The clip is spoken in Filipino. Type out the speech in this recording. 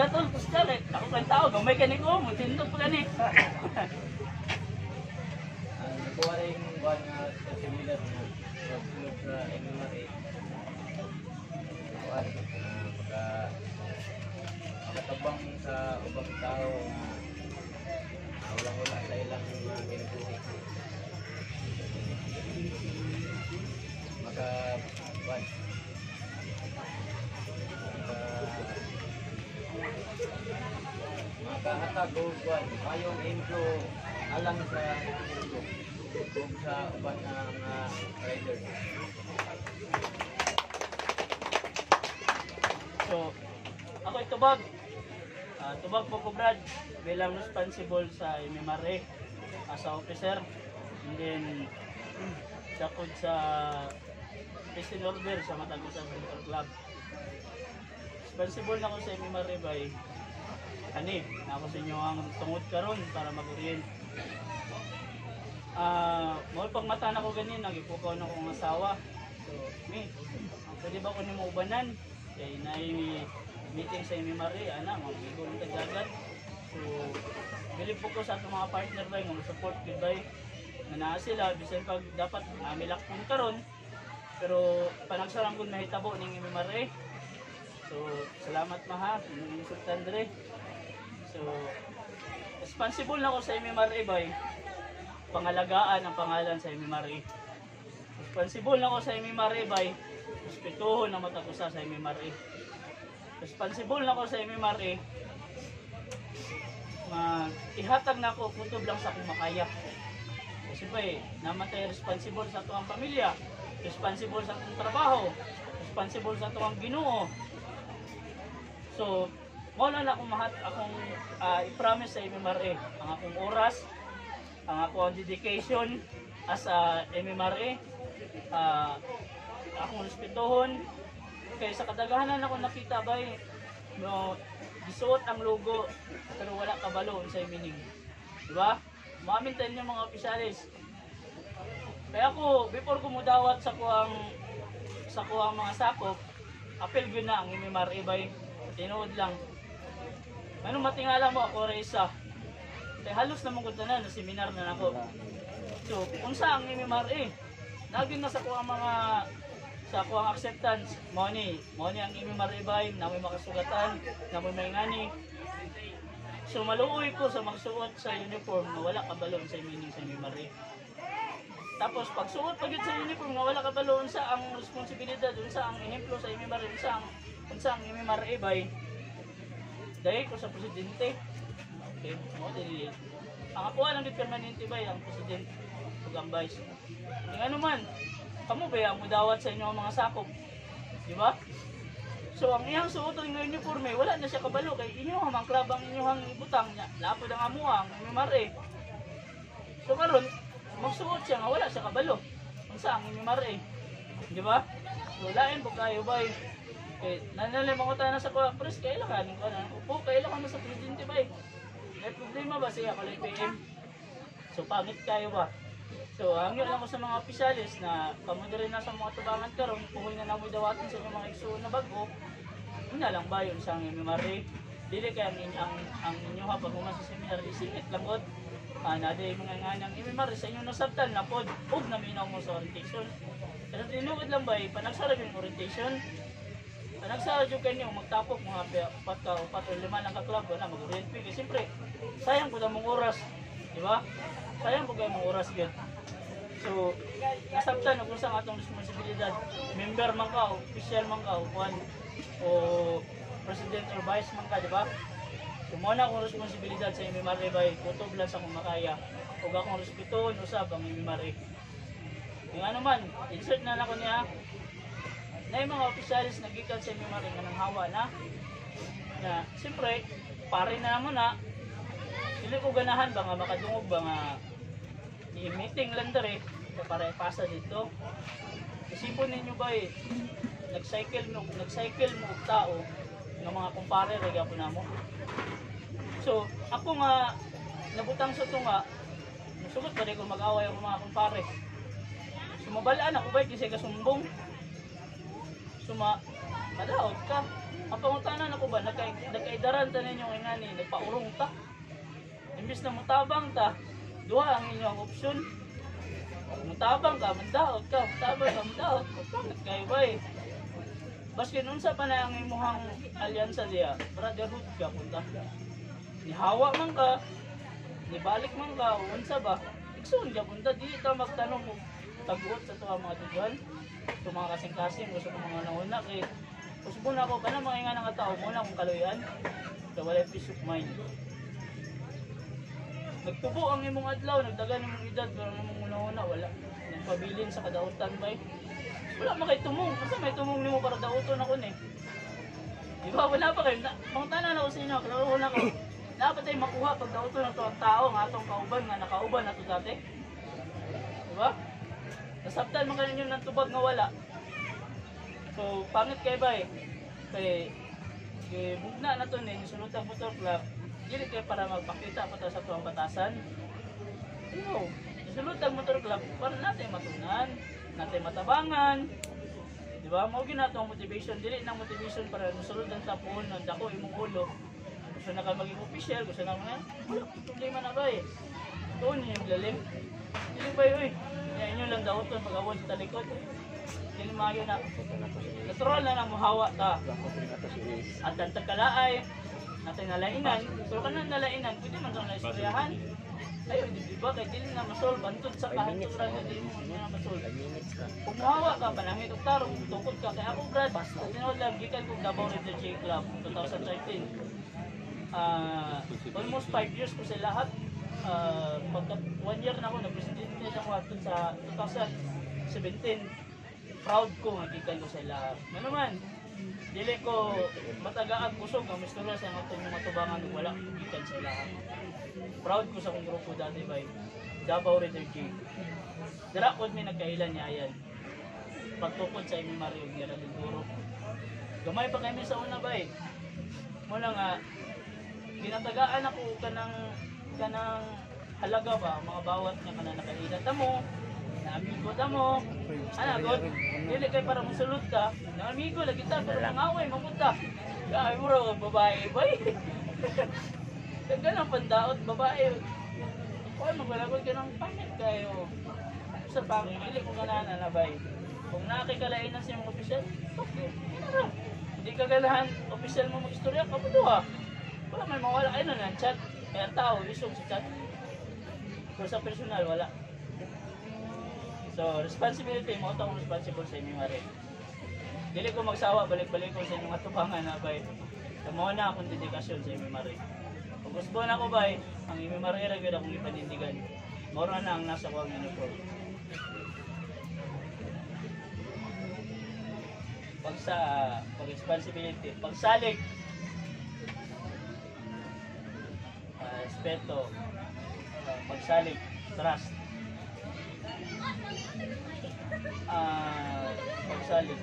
gatol ko siya eh. Ako kang tao, gamay ka ni ko, mutindog pa gani. Ang nakuha rin yung buwan nga sa na pagsulog sa. Kuwan, mayong info alang sa kung sa uban na mga rider. So, ako itubag. Ah, tubag po ko Brad bilang responsible sa MMRA as a officer. And then, sakod sa prison order sa Matagusan Central Club. Responsible na ako sa MMRA by ani, ako sa inyo ang tungod karon para mag-orient. Ah, mo pag mata na ko ganin, nagipukaw na akong asawa. So, me, pwede ba ko nimo ubanan? Kay naay meeting sa MMRA, ana, mag-igo ng tagagat. So, bilib po ko sa atong mga partner ba, mga support gid ba, na naa sila, bisan pag dapat namilak kung karon, pero panagsaram kong nahitabo ning MMRA. So, salamat maha, insultan dire. So, responsible na ako sa MMRA bay. Pangalagaan ang pangalan sa MMRA. Responsible na ako sa MMRA bay. Respetuhon ang matakusa sa MMRA. Responsible na ako sa MMRA. Ma ihatag na ako kutob lang sa akong makaya. Kasi ba eh, namatay responsible sa tuwang pamilya, responsible sa atong trabaho, responsible sa tuwang ginoo, So, wala na akong mahat akong ah, i-promise sa MMRA ang akong oras, ang akong dedication as a MMRA, ah, akong respetuhon. Kaya sa kadaghanan ako nakita ba no, gisuot ang logo pero wala kabalo sa meaning. Di ba? Maamin tayo yung mga opisyalis. Kaya ako, before ko mudawat sa kuang sa kuang mga sakop, apel gyud na ang MMRA bay tinuod lang. Ano matingala mo ako Reza? Kaya halos naman ko na na seminar na ako. So, kung saan ang MMRA, naging nasa ko ang mga sa ko ang acceptance, money, money ang MMRA bay, na may makasugatan, na may may ngani. So, maluoy ko sa magsuot sa uniform na wala kabalon sa meaning sa MMRA. Tapos pagsuot pag yun sa uniform nga wala kabalo sa ang responsibilidad unsa ang ehemplo sa MMRA unsa ang unsa ang MMRA bay dahil ko sa presidente. Okay, mo dili. Ang lang gid permanente bay ang presidente ug ang vice. Ing ano man, kamo ba ang mudawat sa inyo ang mga sakop? Di ba? So ang iyang suoton ng uniforme, wala na siya kabalo kay inyo ang club ang inyong ibutang niya. Lapod ang amo ang MMRA. So karon, magsuot siya nga wala siya kabalo. Unsa ang MMRA? Di ba? So lain po kayo bay. Eh, nanalay mga tayo sa kuha, pres, kailangan ko na. Upo, kailangan mo sa presidente ba eh. May problema ba siya kalay PM? So pangit kayo ba? So hangyo lang ko sa mga opisyalis na rin na sa mga tubangan karon, puhoy na namoy dawatin sa mga igsuon na bago. Una lang ba yun sa MMRA? Dili kaya ang, ang, ang inyo ha pag sa seminar, isingit lang god. Ah, na di mga nga ng MMRA sa inyo nasabtan na pod, ug na minaw mo sa orientation. Pero tinuod lang ba, panagsarap yung orientation, Nagsara jud kanyo magtapok mga upat ka upat o lima lang ka club na mag-orient kasi siyempre sayang pud ang mong oras, di ba? Sayang pud ang mong oras gyud. So, nasabtan na kung saan atong responsibilidad. Member man ka, official man ka, o kuan, o president or vice man ka, di ba? So, mo na akong responsibilidad sa MMRA by kutob lang sa akong makaya. Huwag akong respetuhon usab ang MMRA. Yung ano man, insert na nako niya, na yung mga opisyalis na gikan sa MMRA nga nang hawa na, na siyempre, pare na naman na, dili ko ganahan ba nga makadungog ba nga i-meeting lang dere para ipasa dito. Isipon ninyo ba eh, nag-cycle mo, nag-cycle mo tao ng mga kumpare ra gyapon namo. So, ako nga nabutang sa tunga, nasugot pa rin ko mag-away ang mga kumpare. Sumabalaan ako ba kasi kasumbong. Suma, madaot ka. Ang pangutanan ako ba, nagkay, nagkaidaran ta ninyo nga ni, nagpaurong ta. Imbis na mutabang ta, duha ang inyong opsyon. Mutabang ka, mandaot ka, mutabang ka, mandaot. Pangit kayo ba eh. Baskin unsa pa na ang imuhang alyansa diya, brotherhood ka punta. Nihawa man ka, nibalik man ka, unsa ba? Iksun ka punta, di ta magtanong kung taguot sa tuwa mga tuduhan. Sa mga kasing-kasing, gusto ko mga nauna kay Usbo na ako, kana mga nga nga tao, muna akong kaluyan. So wala peace of mind. Nagtubo ang imong adlaw, nagdagan imong edad, pero imong una-una, wala. Nagpabilin sa kadautan ba. Wala man kay tumong, kasi may tumong nimo para dauton ako ni. Di ba, wala pa kayo. Na, mga tanan ako sa inyo, kalaro na ko. Dapat tayo makuha pag dauton na to ang tao, nga atong kauban, nga nakauban na to dati. Di ba? Nasabtan man kayo ng tubag nga wala. So, pangit kay ba eh. Kay, kay bugna na to ni, sunod ang motor club. Dili kay para magpakita pa sa tuwang batasan. You know, sunod ang motor club para natin matunan, natin matabangan. Di ba? Mao gina ang motivation, dili nang motivation para musulod ang tapon ng dako imong ulo. Gusto na ka maging official, gusto na mga, wala problema na ba eh. Doon yung lalim. Dili ba yun? Yan inyo lang daw ito pag-awon sa talikod. Dili maayo na. Natural na na muhawa ta. At ang tagkalaay, natin nalainan. Pero kanang nalainan, pwede man kang naistoryahan. Ayo, di ba? Kaya dili na masolve. Bantod sa kahanturan na di mo na masolve. Kung muhawa ka, panangit og tarong, tukod ka. Kaya ako, Brad, tinod lang, gikan kong Davao Red J Club, 2013. Ah, almost 5 years ko sa lahat. Ah, pagka one year na ako, nag-president ako ato sa 2017. Proud ko gikan ko lahat. Nga naman, dili ko matagaan kusog ang mistura sa nga itong mga tubangan wala sa lahat. Proud ko sa akong grupo dati by Davao Red J. Dira ko may nagkailan niya ayan. Pagtukod sa imong Mario Guerra del Duro. Gamay pa kami sa una bay. Muna nga, ginatagaan ako kanang kanang halaga ba mga bawat nga kanang nakalina ta mo na amigo ta mo ana god dili kay para musulod ka na amigo lagi ta pero mangaway mamunta kay mo raw babae bay Kaya pandaot babae Oy, maglalagod ka ng pangit kayo. Sa pangit, dili ko ganahan na bay. Kung nakikalain na siyang opisyal, okay, na. Hindi ka ganahan, opisyal mo mag-istorya, kapudo wala may mawala. Ayun na chat. Kaya ang tao, isog sa chat. Pero sa personal, wala. So, responsibility mo, ito responsible sa inyo, Mare. Dili ko magsawa, balik-balik ko sa inyong atubangan na bay. Tamo na akong dedikasyon sa inyo, Mare. Kung gusto na ko bay, ang inyo, Mare, ragyan akong ipanindigan. Mora na ang nasa ko uniform. Pag sa, pag responsibility, pagsalig, uh, respeto, uh, pagsalig, trust. Ah, pagsalig,